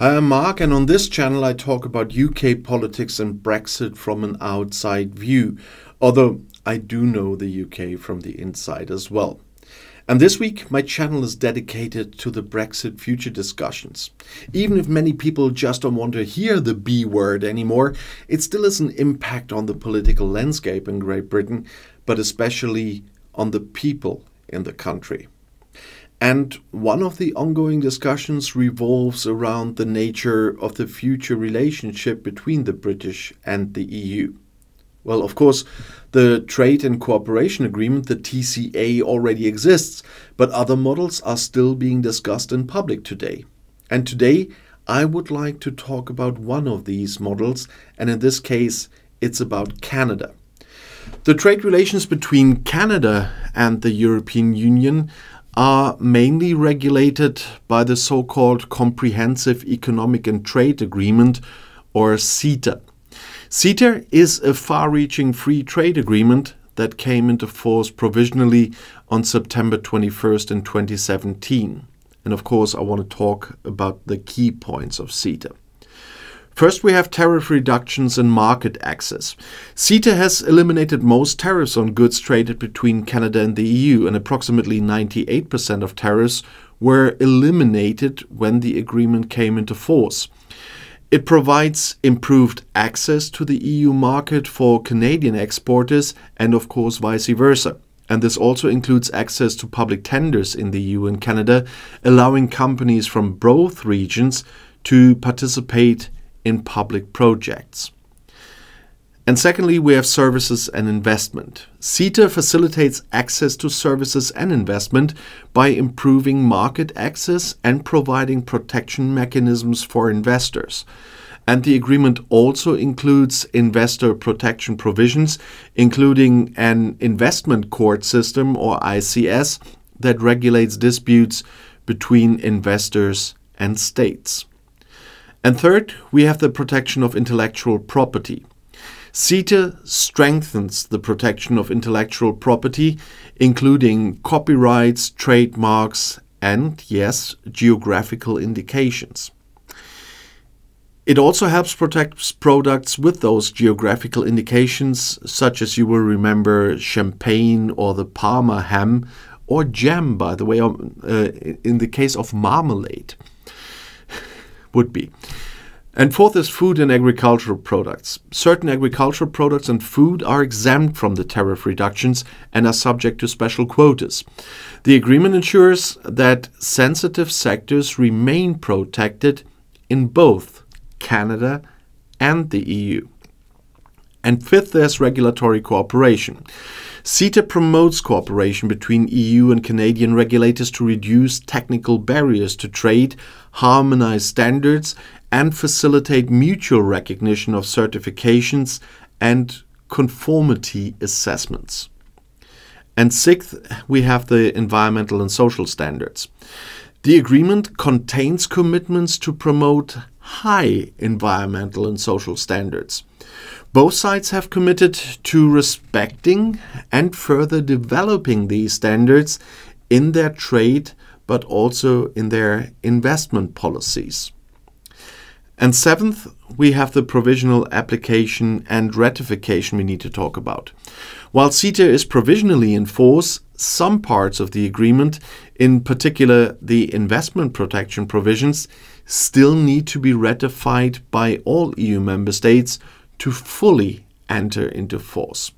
Hi, I'm Marc, and on this channel I talk about UK politics and Brexit from an outside view, although I do know the UK from the inside as well. And this week, my channel is dedicated to the Brexit future discussions. Even if many people just don't want to hear the B word anymore, it still has an impact on the political landscape in Great Britain, but especially on the people in the country. And one of the ongoing discussions revolves around the nature of the future relationship between the British and the EU. Well, of course, the Trade and Cooperation Agreement, the TCA, already exists, but other models are still being discussed in public today. And today, I would like to talk about one of these models, and in this case, it's about Canada. The trade relations between Canada and the European Union are mainly regulated by the so called Comprehensive Economic and Trade Agreement, or CETA. CETA is a far reaching free trade agreement that came into force provisionally on September 21st in 2017. And of course, I want to talk about the key points of CETA. First, we have tariff reductions and market access. CETA has eliminated most tariffs on goods traded between Canada and the EU, and approximately 98% of tariffs were eliminated when the agreement came into force. It provides improved access to the EU market for Canadian exporters and, of course, vice versa. And this also includes access to public tenders in the EU and Canada, allowing companies from both regions to participate in public projects. And secondly, we have services and investment. CETA facilitates access to services and investment by improving market access and providing protection mechanisms for investors. And the agreement also includes investor protection provisions, including an investment court system or ICS that regulates disputes between investors and states. And third, we have the protection of intellectual property. CETA strengthens the protection of intellectual property, including copyrights, trademarks, and, yes, geographical indications. It also helps protect products with those geographical indications, such as you will remember champagne or the Parma ham, or jam, by the way, uh, in the case of marmalade would be. And fourth is food and agricultural products. Certain agricultural products and food are exempt from the tariff reductions and are subject to special quotas. The agreement ensures that sensitive sectors remain protected in both Canada and the EU. And fifth, there's regulatory cooperation. CETA promotes cooperation between EU and Canadian regulators to reduce technical barriers to trade, harmonize standards, and facilitate mutual recognition of certifications and conformity assessments. And sixth, we have the environmental and social standards. The agreement contains commitments to promote high environmental and social standards. Both sides have committed to respecting and further developing these standards in their trade but also in their investment policies. And seventh, we have the provisional application and ratification we need to talk about. While CETA is provisionally in force, some parts of the agreement, in particular the investment protection provisions, still need to be ratified by all EU member states to fully enter into force.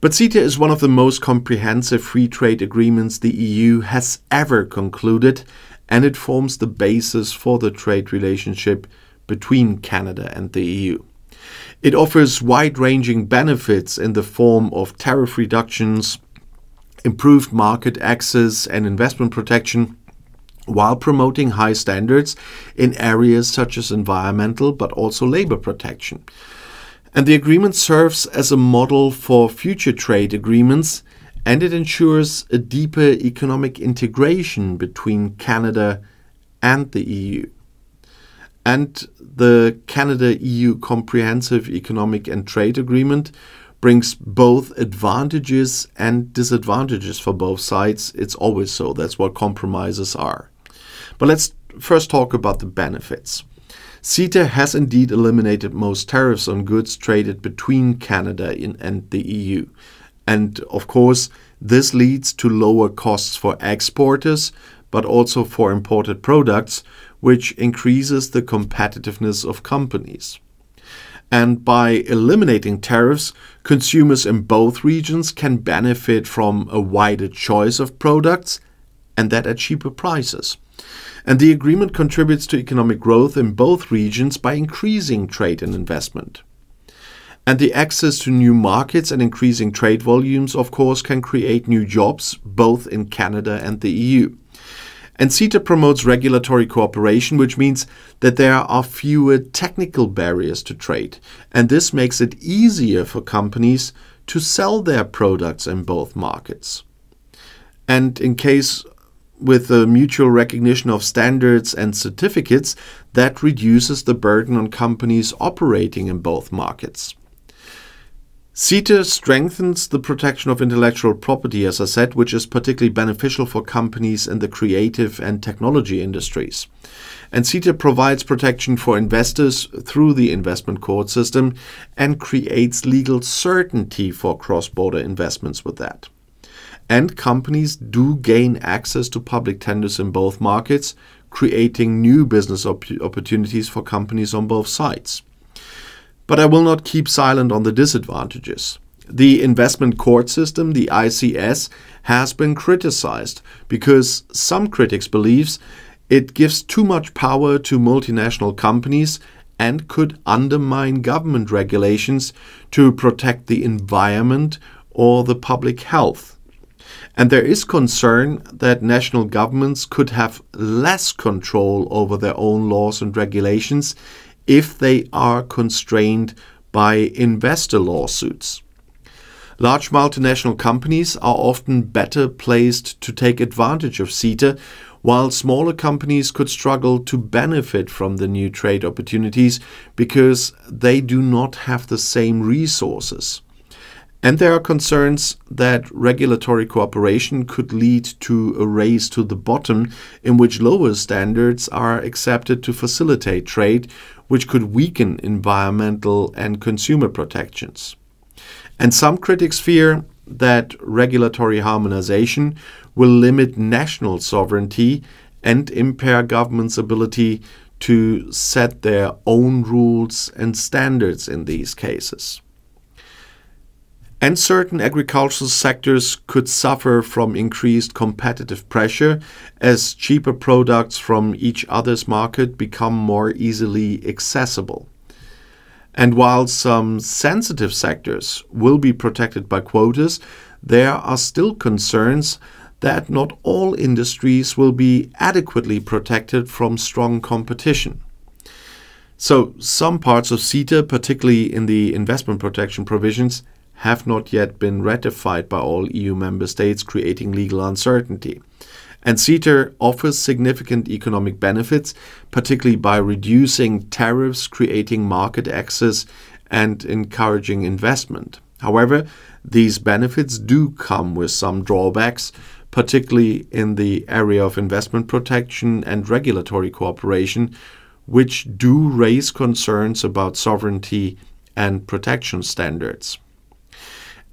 But CETA is one of the most comprehensive free trade agreements the EU has ever concluded, and it forms the basis for the trade relationship between Canada and the EU. It offers wide ranging benefits in the form of tariff reductions, improved market access, and investment protection, while promoting high standards in areas such as environmental but also labor protection. And the agreement serves as a model for future trade agreements and it ensures a deeper economic integration between Canada and the EU. And the Canada EU Comprehensive Economic and Trade Agreement brings both advantages and disadvantages for both sides. It's always so. That's what compromises are. But let's first talk about the benefits. CETA has indeed eliminated most tariffs on goods traded between Canada and the EU. And of course, this leads to lower costs for exporters, but also for imported products, which increases the competitiveness of companies. And by eliminating tariffs, consumers in both regions can benefit from a wider choice of products and that at cheaper prices. And the agreement contributes to economic growth in both regions by increasing trade and investment. And the access to new markets and increasing trade volumes, of course, can create new jobs both in Canada and the EU. And CETA promotes regulatory cooperation, which means that there are fewer technical barriers to trade. And this makes it easier for companies to sell their products in both markets. And in case with the mutual recognition of standards and certificates, that reduces the burden on companies operating in both markets. CETA strengthens the protection of intellectual property, as I said, which is particularly beneficial for companies in the creative and technology industries. And CETA provides protection for investors through the investment court system and creates legal certainty for cross border investments with that. And companies do gain access to public tenders in both markets, creating new business op opportunities for companies on both sides. But I will not keep silent on the disadvantages. The investment court system, the ICS, has been criticized because some critics believe it gives too much power to multinational companies and could undermine government regulations to protect the environment or the public health. And there is concern that national governments could have less control over their own laws and regulations if they are constrained by investor lawsuits. Large multinational companies are often better placed to take advantage of CETA, while smaller companies could struggle to benefit from the new trade opportunities because they do not have the same resources. And there are concerns that regulatory cooperation could lead to a race to the bottom in which lower standards are accepted to facilitate trade, which could weaken environmental and consumer protections. And some critics fear that regulatory harmonization will limit national sovereignty and impair governments' ability to set their own rules and standards in these cases and certain agricultural sectors could suffer from increased competitive pressure as cheaper products from each other's market become more easily accessible. And while some sensitive sectors will be protected by quotas, there are still concerns that not all industries will be adequately protected from strong competition. So, some parts of CETA, particularly in the investment protection provisions, have not yet been ratified by all EU member states, creating legal uncertainty. And CETA offers significant economic benefits, particularly by reducing tariffs, creating market access, and encouraging investment. However, these benefits do come with some drawbacks, particularly in the area of investment protection and regulatory cooperation, which do raise concerns about sovereignty and protection standards.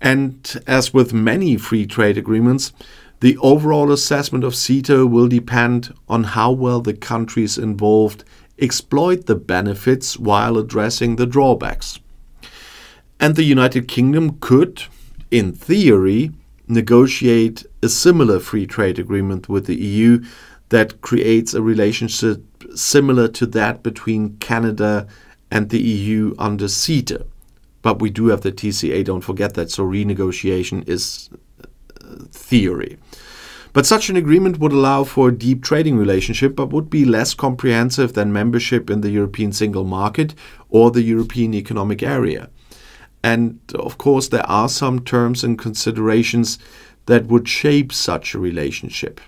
And as with many free trade agreements, the overall assessment of CETA will depend on how well the countries involved exploit the benefits while addressing the drawbacks. And the United Kingdom could, in theory, negotiate a similar free trade agreement with the EU that creates a relationship similar to that between Canada and the EU under CETA. But we do have the TCA, don't forget that. So renegotiation is uh, theory. But such an agreement would allow for a deep trading relationship, but would be less comprehensive than membership in the European single market or the European economic area. And of course, there are some terms and considerations that would shape such a relationship.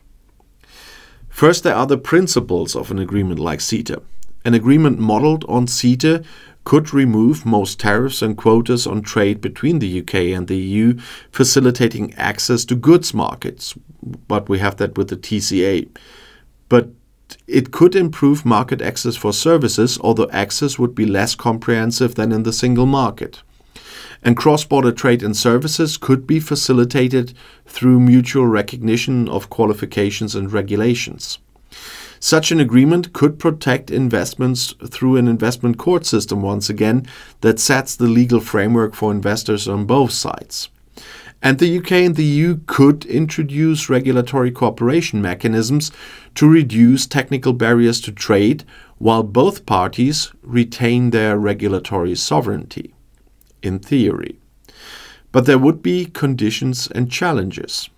First, there are the principles of an agreement like CETA. An agreement modeled on CETA could remove most tariffs and quotas on trade between the UK and the EU, facilitating access to goods markets. But we have that with the TCA. But it could improve market access for services, although access would be less comprehensive than in the single market. And cross border trade in services could be facilitated through mutual recognition of qualifications and regulations. Such an agreement could protect investments through an investment court system once again that sets the legal framework for investors on both sides. And the UK and the EU could introduce regulatory cooperation mechanisms to reduce technical barriers to trade while both parties retain their regulatory sovereignty, in theory. But there would be conditions and challenges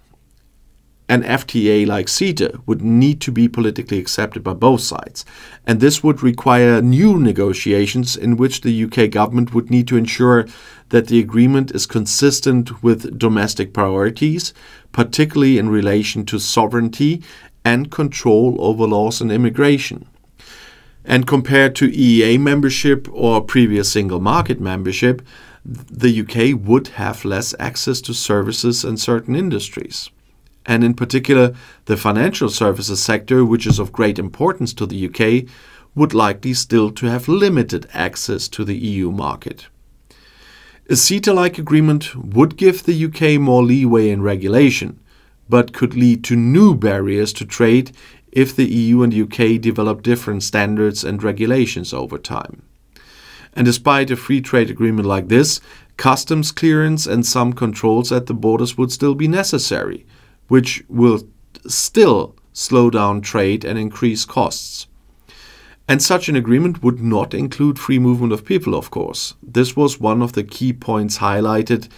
an FTA like CETA would need to be politically accepted by both sides, and this would require new negotiations in which the UK government would need to ensure that the agreement is consistent with domestic priorities, particularly in relation to sovereignty and control over laws and immigration. And compared to EEA membership or previous single market membership, the UK would have less access to services and certain industries and in particular the financial services sector, which is of great importance to the UK, would likely still to have limited access to the EU market. A CETA-like agreement would give the UK more leeway in regulation, but could lead to new barriers to trade if the EU and UK develop different standards and regulations over time. And despite a free trade agreement like this, customs clearance and some controls at the borders would still be necessary, which will still slow down trade and increase costs. And such an agreement would not include free movement of people, of course. This was one of the key points highlighted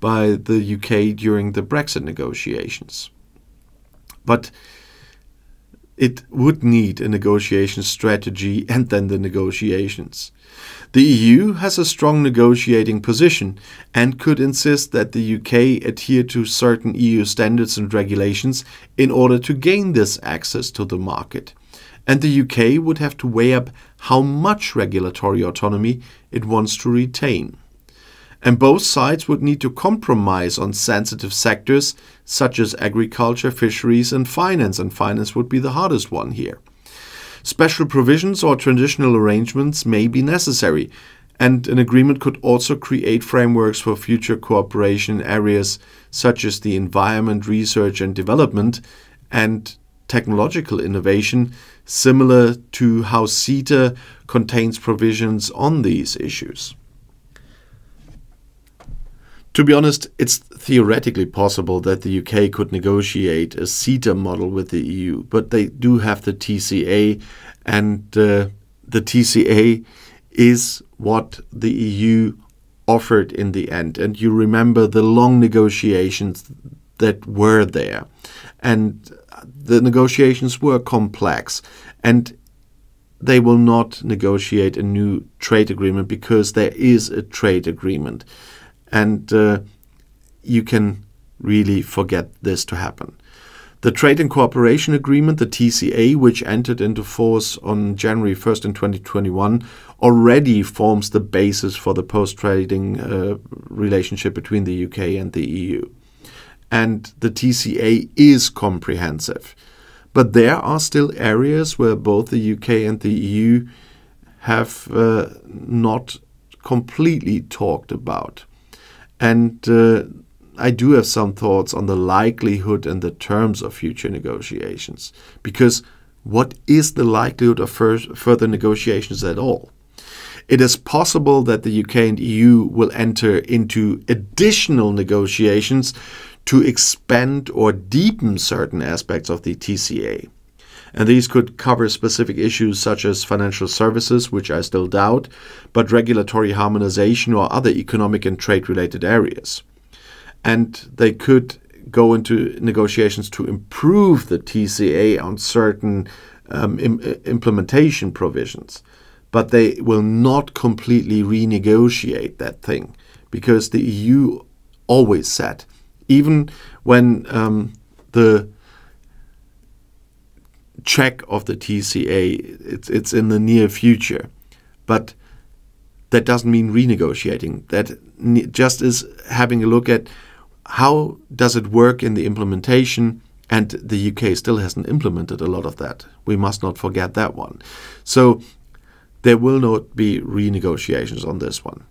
by the UK during the Brexit negotiations. But it would need a negotiation strategy and then the negotiations. The EU has a strong negotiating position and could insist that the UK adhere to certain EU standards and regulations in order to gain this access to the market. And the UK would have to weigh up how much regulatory autonomy it wants to retain. And both sides would need to compromise on sensitive sectors such as agriculture, fisheries, and finance, and finance would be the hardest one here. Special provisions or transitional arrangements may be necessary, and an agreement could also create frameworks for future cooperation in areas such as the environment, research and development, and technological innovation, similar to how CETA contains provisions on these issues. To be honest, it's theoretically possible that the UK could negotiate a CETA model with the EU, but they do have the TCA, and uh, the TCA is what the EU offered in the end. And you remember the long negotiations that were there. And the negotiations were complex. And they will not negotiate a new trade agreement because there is a trade agreement and uh, you can really forget this to happen. The Trade and Cooperation Agreement, the TCA, which entered into force on January 1st in 2021, already forms the basis for the post trading uh, relationship between the UK and the EU. And the TCA is comprehensive. But there are still areas where both the UK and the EU have uh, not completely talked about. And uh, I do have some thoughts on the likelihood and the terms of future negotiations. Because what is the likelihood of further negotiations at all? It is possible that the UK and EU will enter into additional negotiations to expand or deepen certain aspects of the TCA and these could cover specific issues such as financial services, which I still doubt, but regulatory harmonization or other economic and trade related areas. And they could go into negotiations to improve the TCA on certain um, Im implementation provisions. But they will not completely renegotiate that thing because the EU always said, even when um, the check of the TCA. It's, it's in the near future. But that doesn't mean renegotiating. That just is having a look at how does it work in the implementation And the UK still hasn't implemented a lot of that. We must not forget that one. So there will not be renegotiations on this one.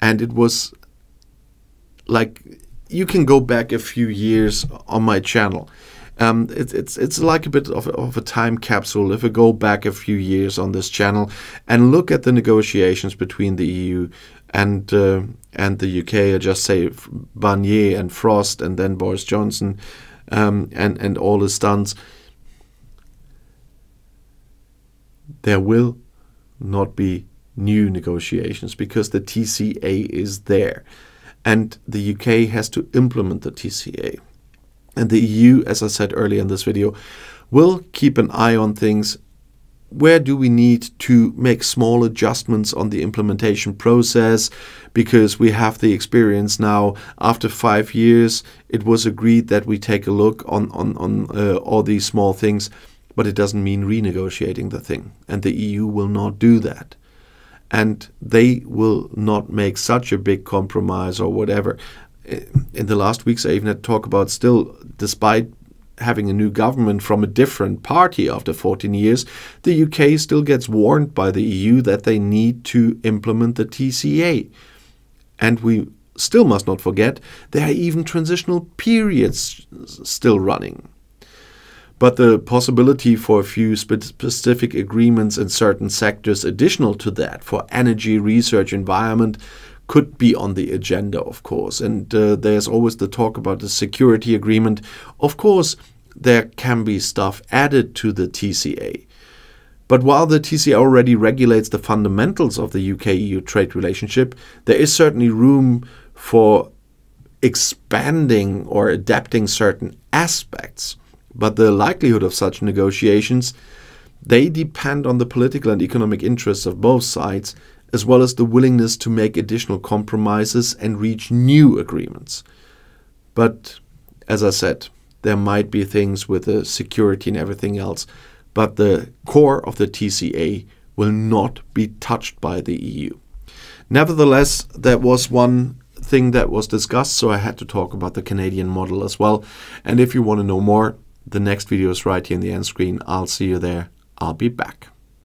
And it was like you can go back a few years on my channel. Um, it, it's it's like a bit of, of a time capsule. If we go back a few years on this channel and look at the negotiations between the EU and uh, and the UK, I just say Barnier and Frost, and then Boris Johnson, um, and and all the stunts. There will not be new negotiations because the TCA is there and the UK has to implement the TCA. And the EU, as I said earlier in this video, will keep an eye on things. Where do we need to make small adjustments on the implementation process? Because we have the experience now. After five years, it was agreed that we take a look on, on, on uh, all these small things, but it doesn't mean renegotiating the thing. And the EU will not do that and they will not make such a big compromise or whatever. In the last weeks, I even had talk about still, despite having a new government from a different party after 14 years, the UK still gets warned by the EU that they need to implement the TCA. And we still must not forget there are even transitional periods still running but the possibility for a few specific agreements in certain sectors additional to that for energy, research, environment could be on the agenda, of course. And uh, there's always the talk about the security agreement. Of course, there can be stuff added to the TCA. But while the TCA already regulates the fundamentals of the UK EU trade relationship, there is certainly room for expanding or adapting certain aspects. But the likelihood of such negotiations, they depend on the political and economic interests of both sides, as well as the willingness to make additional compromises and reach new agreements. But as I said, there might be things with the security and everything else, but the core of the TCA will not be touched by the EU. Nevertheless, there was one thing that was discussed, so I had to talk about the Canadian model as well. And if you want to know more, the next video is right here in the end screen. I'll see you there. I'll be back.